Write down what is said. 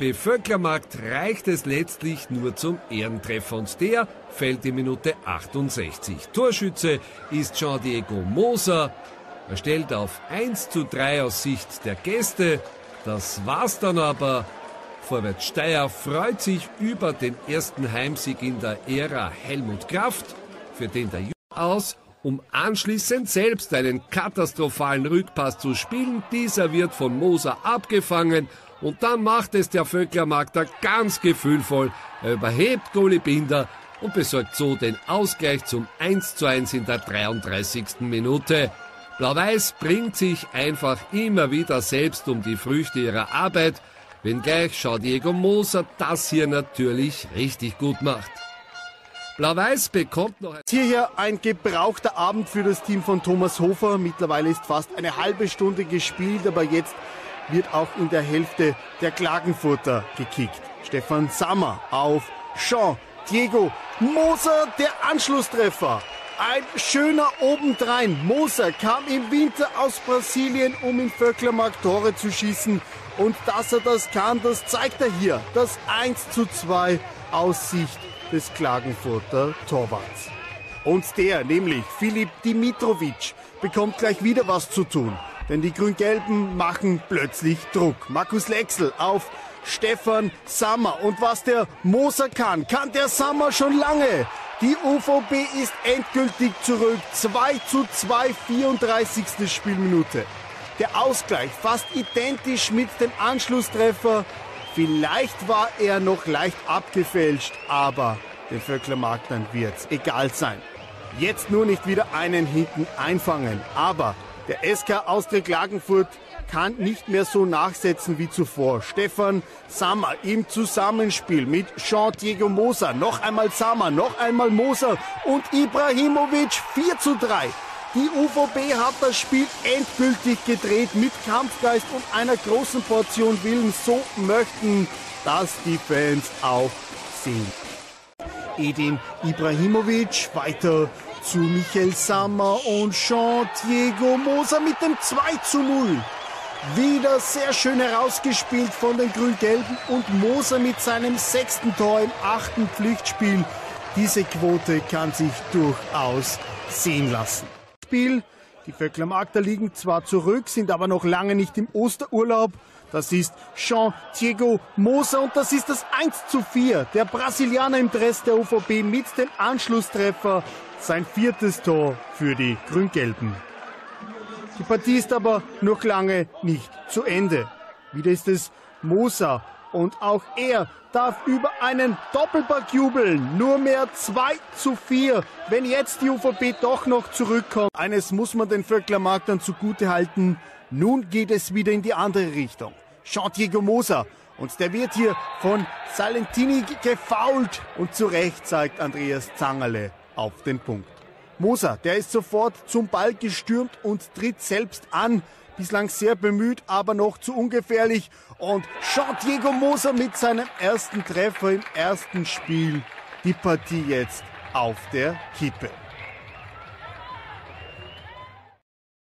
Bevölkermarkt reicht es letztlich nur zum Ehrentreffer und der fällt in Minute 68. Torschütze ist Jean-Diego Moser. Er stellt auf 1 zu 3 aus Sicht der Gäste. Das war's dann aber. Vorwärts Steyr freut sich über den ersten Heimsieg in der Ära Helmut Kraft, für den der Jugend aus, um anschließend selbst einen katastrophalen Rückpass zu spielen. Dieser wird von Moser abgefangen und dann macht es der Vöcklermarkter ganz gefühlvoll. Er überhebt Goli Binder und besorgt so den Ausgleich zum 1 zu 1 in der 33. Minute. Blau-Weiß bringt sich einfach immer wieder selbst um die Früchte ihrer Arbeit, wenngleich Schau Diego Moser das hier natürlich richtig gut macht. Blau-Weiß bekommt noch... Hierher ein gebrauchter Abend für das Team von Thomas Hofer. Mittlerweile ist fast eine halbe Stunde gespielt, aber jetzt wird auch in der Hälfte der Klagenfurter gekickt. Stefan Sammer auf Jean Diego Moser, der Anschlusstreffer. Ein schöner obendrein. Moser kam im Winter aus Brasilien, um in Vöcklermark Tore zu schießen. Und dass er das kann, das zeigt er hier. Das 1 zu 2 aus Sicht des Klagenfurter Torwarts. Und der, nämlich Filip Dimitrovic, bekommt gleich wieder was zu tun. Denn die Grün-Gelben machen plötzlich Druck. Markus Lexel auf Stefan Sammer. Und was der Moser kann, kann der Sammer schon lange. Die UVB ist endgültig zurück. 2 zu 2, 34. Spielminute. Der Ausgleich fast identisch mit dem Anschlusstreffer. Vielleicht war er noch leicht abgefälscht, aber den Vöcklermarktern wird's egal sein. Jetzt nur nicht wieder einen hinten einfangen, aber der SK Austria Klagenfurt kann nicht mehr so nachsetzen wie zuvor. Stefan Sammer im Zusammenspiel mit Jean-Diego Moser. Noch einmal Sammer, noch einmal Moser und Ibrahimovic 4 zu 3. Die UVB hat das Spiel endgültig gedreht mit Kampfgeist und einer großen Portion Willen. So möchten das die Fans auch sehen. Edin Ibrahimovic weiter zu Michael Sammer und Jean-Diego Moser mit dem 2 zu 0. Wieder sehr schön herausgespielt von den Grün-Gelben und Moser mit seinem sechsten Tor im achten Pflichtspiel. Diese Quote kann sich durchaus sehen lassen. Spiel. Die Vöcklermarkter liegen zwar zurück, sind aber noch lange nicht im Osterurlaub. Das ist Jean-Diego Moser und das ist das 1 zu 4. Der Brasilianer im Dress der UVB mit dem Anschlusstreffer. Sein viertes Tor für die Grün-Gelben. Die Partie ist aber noch lange nicht zu Ende. Wieder ist es Moser und auch er darf über einen Doppelpack jubeln. Nur mehr 2 zu 4. Wenn jetzt die UVB doch noch zurückkommt. Eines muss man den Vöcklermarktern zugute halten. Nun geht es wieder in die andere Richtung. Jean-Diego Moser. Und der wird hier von Salentini gefault. Und zu Recht zeigt Andreas Zangerle auf den Punkt. Moser, der ist sofort zum Ball gestürmt und tritt selbst an. Bislang sehr bemüht, aber noch zu ungefährlich. Und Jean-Diego Moser mit seinem ersten Treffer im ersten Spiel. Die Partie jetzt auf der Kippe.